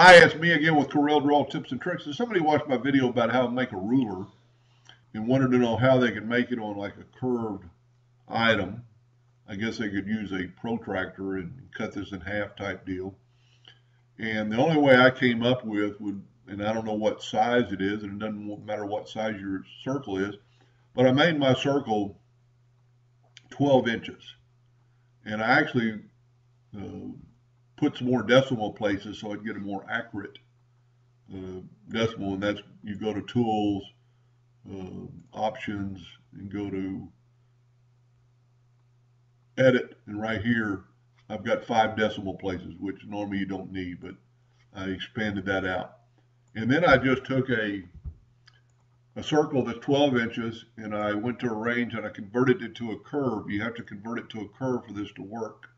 Hi, it's me again with Corel Draw Tips and Tricks. And somebody watched my video about how to make a ruler and wanted to know how they could make it on like a curved item. I guess they could use a protractor and cut this in half type deal. And the only way I came up with would, and I don't know what size it is, and it doesn't matter what size your circle is, but I made my circle 12 inches. And I actually uh, put some more decimal places so I'd get a more accurate uh, decimal. And that's you go to Tools, uh, Options, and go to Edit. And right here, I've got five decimal places, which normally you don't need, but I expanded that out. And then I just took a a circle that's 12 inches and I went to arrange and I converted it to a curve. You have to convert it to a curve for this to work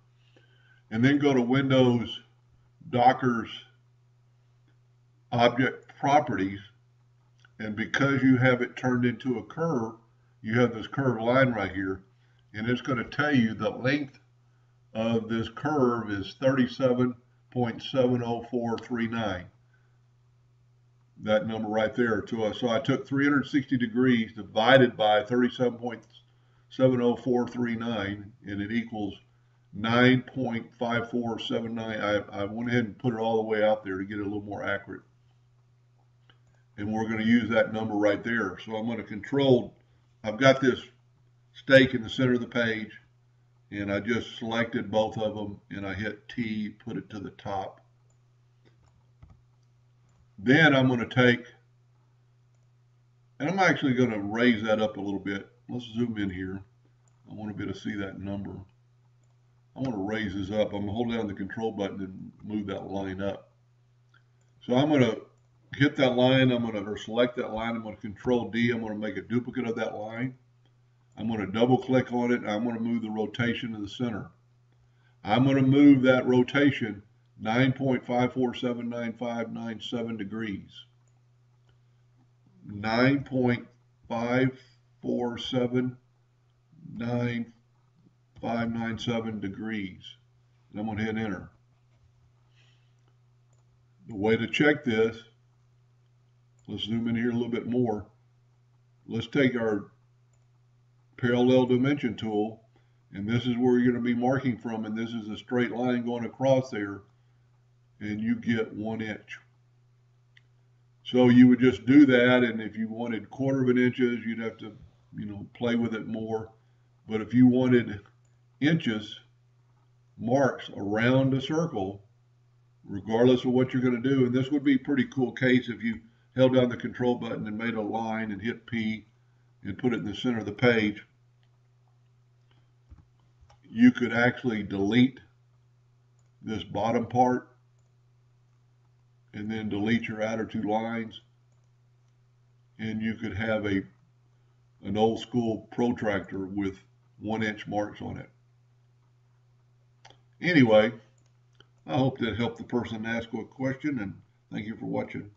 and then go to Windows Dockers Object Properties. And because you have it turned into a curve, you have this curved line right here. And it's going to tell you the length of this curve is 37.70439. That number right there to us. So I took 360 degrees divided by 37.70439 and it equals 9.5479. I, I went ahead and put it all the way out there to get it a little more accurate. And we're going to use that number right there. So I'm going to control, I've got this stake in the center of the page and I just selected both of them and I hit T, put it to the top. Then I'm going to take, and I'm actually going to raise that up a little bit. Let's zoom in here. I want to be able to see that number. I want to raise this up. I'm going to hold down the control button and move that line up. So I'm going to hit that line. I'm going to or select that line. I'm going to control D. I'm going to make a duplicate of that line. I'm going to double click on it. I'm going to move the rotation to the center. I'm going to move that rotation 9.547957 degrees. 9.5479 597 degrees. And I'm going to hit enter. The way to check this, let's zoom in here a little bit more. Let's take our parallel dimension tool, and this is where you're going to be marking from, and this is a straight line going across there, and you get one inch. So you would just do that, and if you wanted quarter of an inches, you'd have to, you know, play with it more. But if you wanted inches marks around a circle, regardless of what you're going to do. And this would be a pretty cool case if you held down the control button and made a line and hit P and put it in the center of the page. You could actually delete this bottom part and then delete your outer two lines and you could have a an old school protractor with one inch marks on it. Anyway, I hope that helped the person ask a question, and thank you for watching.